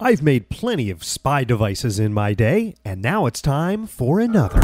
I've made plenty of spy devices in my day, and now it's time for another.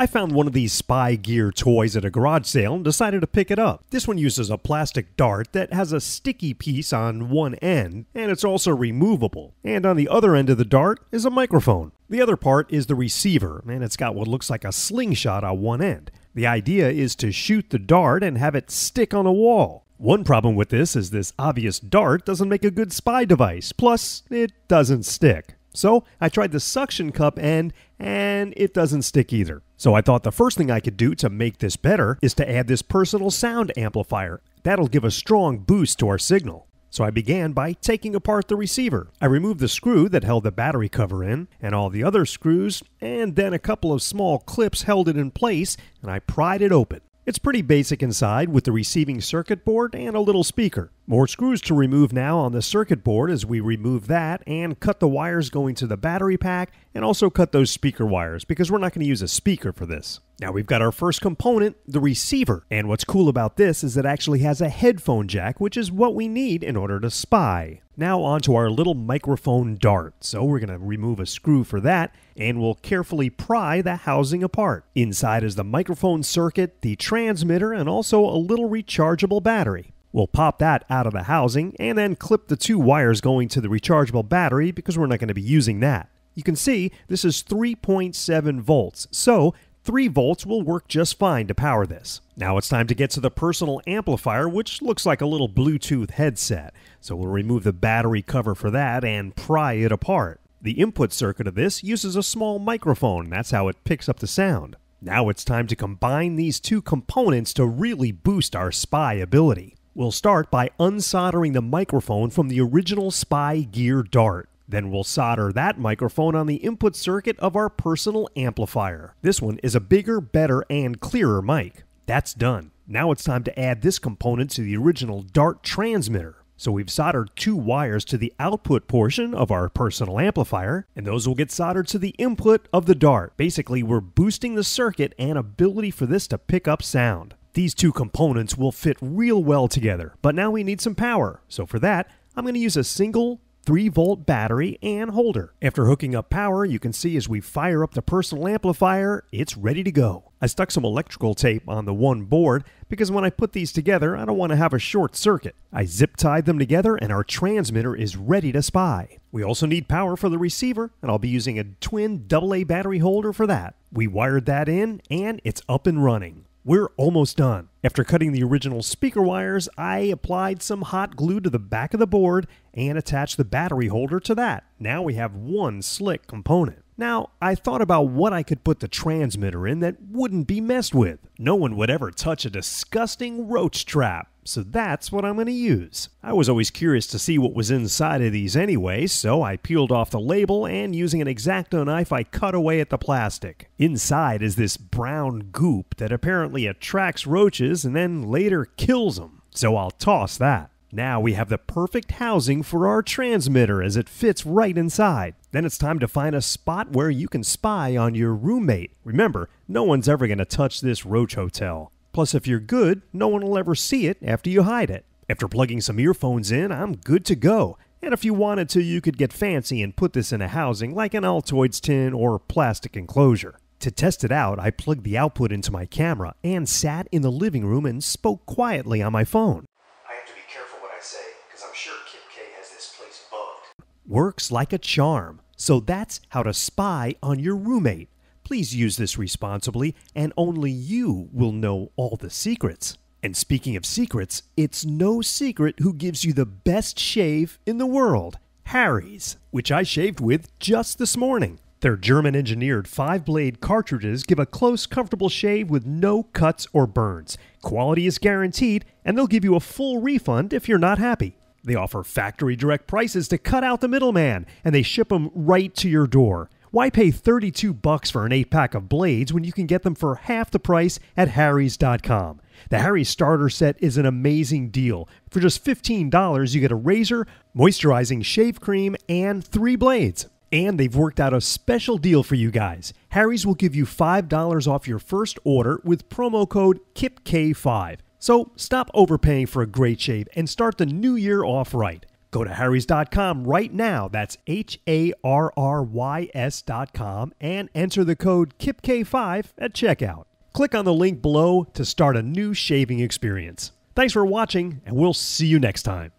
I found one of these spy gear toys at a garage sale and decided to pick it up. This one uses a plastic dart that has a sticky piece on one end, and it's also removable. And on the other end of the dart is a microphone. The other part is the receiver, and it's got what looks like a slingshot on one end. The idea is to shoot the dart and have it stick on a wall. One problem with this is this obvious dart doesn't make a good spy device, plus, it doesn't stick. So I tried the suction cup end, and it doesn't stick either. So I thought the first thing I could do to make this better is to add this personal sound amplifier. That'll give a strong boost to our signal. So I began by taking apart the receiver. I removed the screw that held the battery cover in, and all the other screws, and then a couple of small clips held it in place, and I pried it open. It's pretty basic inside with the receiving circuit board and a little speaker. More screws to remove now on the circuit board as we remove that and cut the wires going to the battery pack and also cut those speaker wires because we're not going to use a speaker for this. Now we've got our first component, the receiver. And what's cool about this is it actually has a headphone jack, which is what we need in order to spy. Now onto our little microphone dart. So we're going to remove a screw for that and we'll carefully pry the housing apart. Inside is the microphone circuit, the transmitter, and also a little rechargeable battery. We'll pop that out of the housing and then clip the two wires going to the rechargeable battery because we're not going to be using that. You can see this is 3.7 volts, so 3 volts will work just fine to power this. Now it's time to get to the personal amplifier, which looks like a little Bluetooth headset. So we'll remove the battery cover for that and pry it apart. The input circuit of this uses a small microphone, that's how it picks up the sound. Now it's time to combine these two components to really boost our spy ability. We'll start by unsoldering the microphone from the original spy gear dart. Then we'll solder that microphone on the input circuit of our personal amplifier. This one is a bigger, better, and clearer mic. That's done. Now it's time to add this component to the original DART transmitter. So we've soldered two wires to the output portion of our personal amplifier, and those will get soldered to the input of the DART. Basically, we're boosting the circuit and ability for this to pick up sound. These two components will fit real well together, but now we need some power. So for that, I'm going to use a single 3 volt battery and holder. After hooking up power, you can see as we fire up the personal amplifier, it's ready to go. I stuck some electrical tape on the one board because when I put these together, I don't want to have a short circuit. I zip tied them together and our transmitter is ready to spy. We also need power for the receiver, and I'll be using a twin AA battery holder for that. We wired that in and it's up and running. We're almost done. After cutting the original speaker wires, I applied some hot glue to the back of the board and attached the battery holder to that. Now we have one slick component. Now, I thought about what I could put the transmitter in that wouldn't be messed with. No one would ever touch a disgusting roach trap, so that's what I'm going to use. I was always curious to see what was inside of these anyway, so I peeled off the label and using an X-Acto knife I cut away at the plastic. Inside is this brown goop that apparently attracts roaches and then later kills them, so I'll toss that. Now we have the perfect housing for our transmitter as it fits right inside. Then it's time to find a spot where you can spy on your roommate. Remember, no one's ever going to touch this roach hotel. Plus, if you're good, no one will ever see it after you hide it. After plugging some earphones in, I'm good to go. And if you wanted to, you could get fancy and put this in a housing like an Altoids tin or plastic enclosure. To test it out, I plugged the output into my camera and sat in the living room and spoke quietly on my phone. I have to be careful what I say, because I'm sure Kip K has this place bugged. Works like a charm. So that's how to spy on your roommate. Please use this responsibly, and only you will know all the secrets. And speaking of secrets, it's no secret who gives you the best shave in the world Harry's, which I shaved with just this morning. Their German engineered five blade cartridges give a close, comfortable shave with no cuts or burns. Quality is guaranteed, and they'll give you a full refund if you're not happy. They offer factory direct prices to cut out the middleman, and they ship them right to your door. Why pay 32 bucks for an 8-pack of blades when you can get them for half the price at harrys.com? The Harry's starter set is an amazing deal. For just $15, you get a razor, moisturizing shave cream, and 3 blades. And they've worked out a special deal for you guys. Harry's will give you $5 off your first order with promo code Kipkay5. So stop overpaying for a great shave and start the new year off right. Go to harrys.com right now. That's H A R R Y S.com and enter the code Kipkay5 at checkout. Click on the link below to start a new shaving experience. Thanks for watching, and we'll see you next time.